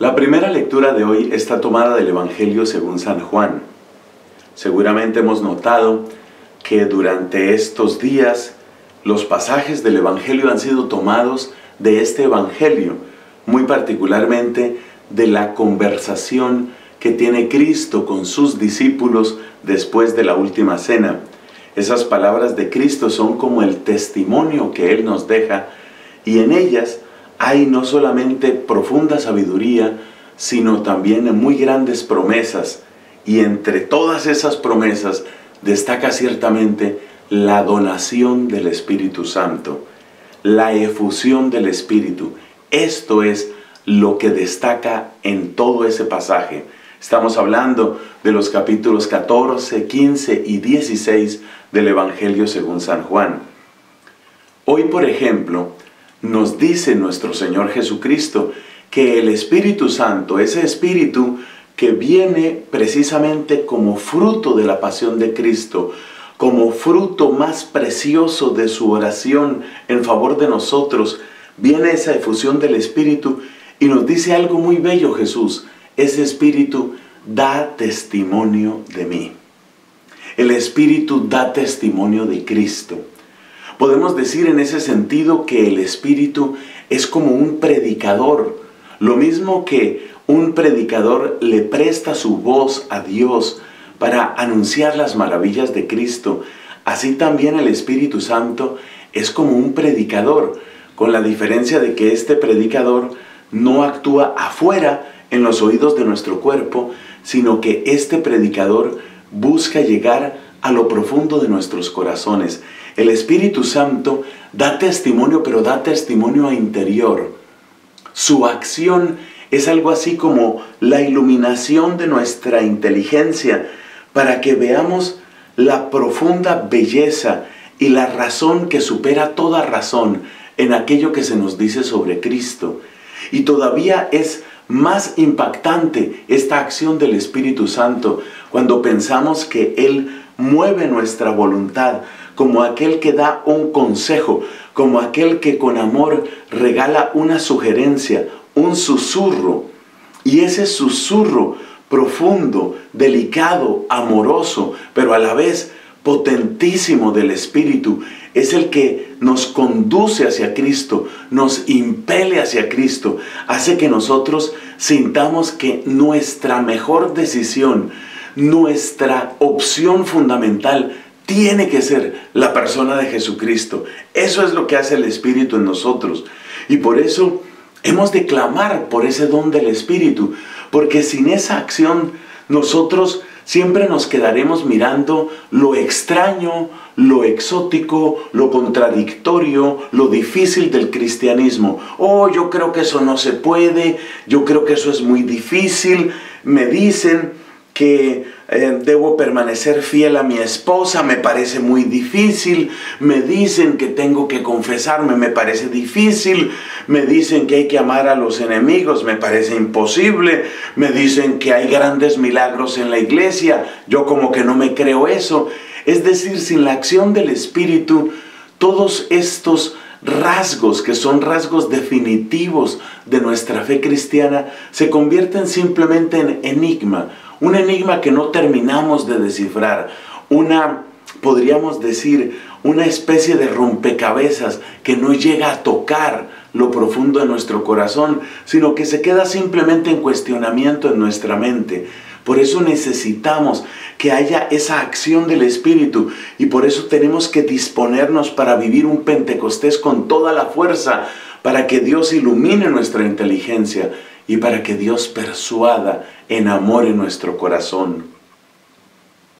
La primera lectura de hoy está tomada del Evangelio según San Juan. Seguramente hemos notado que durante estos días los pasajes del Evangelio han sido tomados de este Evangelio, muy particularmente de la conversación que tiene Cristo con sus discípulos después de la última cena. Esas palabras de Cristo son como el testimonio que Él nos deja y en ellas hay no solamente profunda sabiduría, sino también muy grandes promesas. Y entre todas esas promesas destaca ciertamente la donación del Espíritu Santo, la efusión del Espíritu. Esto es lo que destaca en todo ese pasaje. Estamos hablando de los capítulos 14, 15 y 16 del Evangelio según San Juan. Hoy, por ejemplo, nos dice nuestro Señor Jesucristo que el Espíritu Santo, ese Espíritu que viene precisamente como fruto de la pasión de Cristo, como fruto más precioso de su oración en favor de nosotros, viene esa efusión del Espíritu y nos dice algo muy bello Jesús, ese Espíritu da testimonio de mí. El Espíritu da testimonio de Cristo. Podemos decir en ese sentido que el Espíritu es como un predicador, lo mismo que un predicador le presta su voz a Dios para anunciar las maravillas de Cristo, así también el Espíritu Santo es como un predicador, con la diferencia de que este predicador no actúa afuera en los oídos de nuestro cuerpo, sino que este predicador busca llegar a lo profundo de nuestros corazones. El Espíritu Santo da testimonio, pero da testimonio interior. Su acción es algo así como la iluminación de nuestra inteligencia para que veamos la profunda belleza y la razón que supera toda razón en aquello que se nos dice sobre Cristo. Y todavía es más impactante esta acción del Espíritu Santo cuando pensamos que Él mueve nuestra voluntad como aquel que da un consejo, como aquel que con amor regala una sugerencia, un susurro. Y ese susurro profundo, delicado, amoroso, pero a la vez potentísimo del Espíritu, es el que nos conduce hacia Cristo, nos impele hacia Cristo, hace que nosotros sintamos que nuestra mejor decisión, nuestra opción fundamental tiene que ser la persona de Jesucristo. Eso es lo que hace el Espíritu en nosotros. Y por eso hemos de clamar por ese don del Espíritu, porque sin esa acción nosotros siempre nos quedaremos mirando lo extraño, lo exótico, lo contradictorio, lo difícil del cristianismo. Oh, yo creo que eso no se puede, yo creo que eso es muy difícil. Me dicen que eh, debo permanecer fiel a mi esposa, me parece muy difícil. Me dicen que tengo que confesarme, me parece difícil. Me dicen que hay que amar a los enemigos, me parece imposible. Me dicen que hay grandes milagros en la iglesia, yo como que no me creo eso. Es decir, sin la acción del Espíritu, todos estos rasgos que son rasgos definitivos de nuestra fe cristiana se convierten simplemente en enigma, un enigma que no terminamos de descifrar, una, podríamos decir, una especie de rompecabezas que no llega a tocar lo profundo de nuestro corazón, sino que se queda simplemente en cuestionamiento en nuestra mente. Por eso necesitamos que haya esa acción del Espíritu y por eso tenemos que disponernos para vivir un Pentecostés con toda la fuerza, para que Dios ilumine nuestra inteligencia y para que Dios persuada en amor en nuestro corazón.